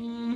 Mm,